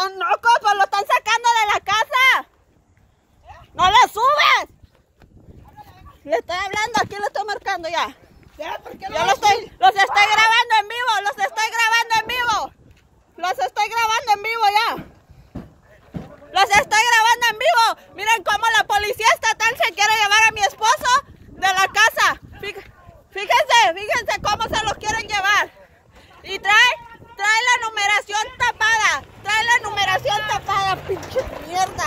están locos, pues lo están sacando de la casa. ¡No le subes! Le estoy hablando, aquí lo estoy marcando ya. ¿Ya? ¿Por qué lo Yo lo estoy, los estoy grabando. pinche mierda.